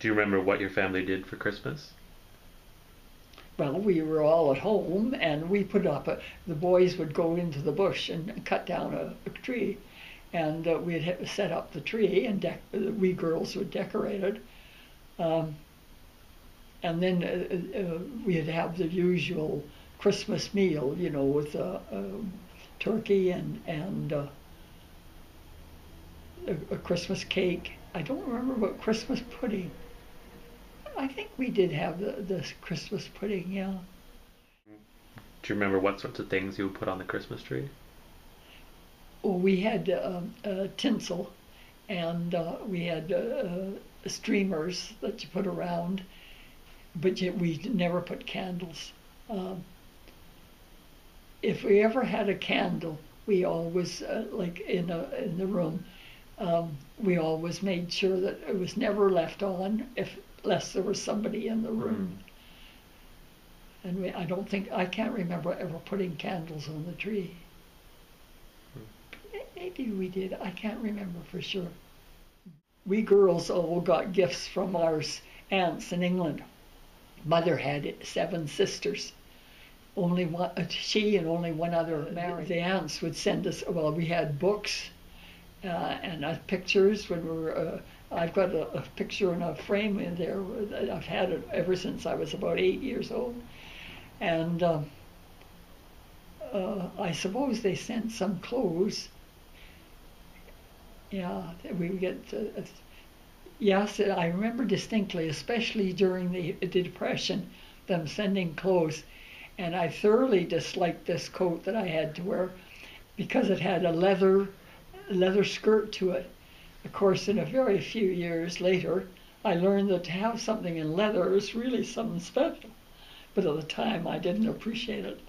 Do you remember what your family did for Christmas? Well, we were all at home, and we put up a. The boys would go into the bush and cut down a, a tree, and uh, we'd set up the tree, and uh, we girls would decorate it. Um, and then uh, uh, we'd have the usual Christmas meal, you know, with uh, uh, turkey and and uh, a, a Christmas cake. I don't remember what Christmas pudding. I think we did have the, the Christmas pudding, yeah. Do you remember what sorts of things you would put on the Christmas tree? Well, we had um, uh, tinsel, and uh, we had uh, uh, streamers that you put around, but yet we never put candles. Um, if we ever had a candle, we always uh, like in a, in the room. Um, we always made sure that it was never left on, if unless there was somebody in the room. And we, I don't think I can't remember ever putting candles on the tree. May- Maybe we did. I can't remember for sure. We girls all got gifts from our aunts in England. Mother had seven sisters. Only one, uh, she and only one other married. The aunts would send us. Well, we had books uh, and uh, pictures when we were. Uh, I've got a, a picture in a frame in there. that I've had it ever since I was about eight years old, and. Um, uh, I suppose they sent some clothes. Yeah, we get. Uh, uh, yes, I remember distinctly, especially during the, the Depression, them sending clothes. And I thoroughly disliked this coat that I had to wear because it had a leather leather skirt to it. Of course, in a very few years later, I learned that to have something in leather is really something special. But at the time, I didn't appreciate it.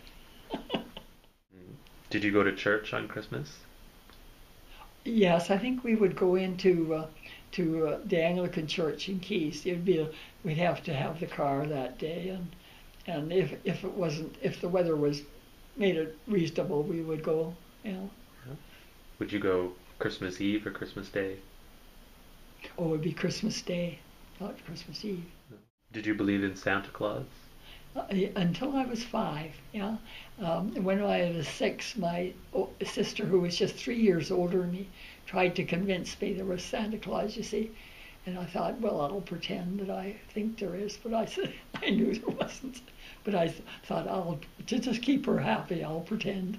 Did you go to church on Christmas? Yes, I think we would go into uh, to uh, the Anglican Church in Keyes. It'd be a, we'd have to have the car that day, and and if if it wasn't if the weather was made it reasonable, we would go. You know, Would you go Christmas Eve or Christmas Day? oh, it'd be Christmas Day, not Christmas Eve. Did you believe in Santa Claus? Uh, until I was five, yeah. Um, when I was six, my sister, who was just three years older than me, tried to convince me there was Santa Claus, you see. And I thought, well, I'll pretend that I think there is, but I said I knew there wasn't. But I th- thought I'll to just keep her happy, I'll pretend.